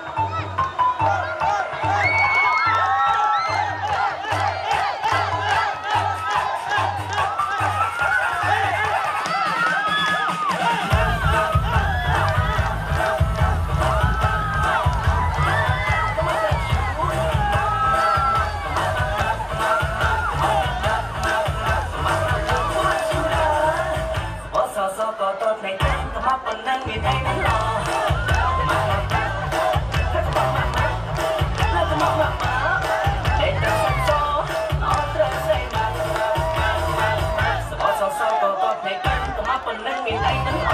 you 明白了吗？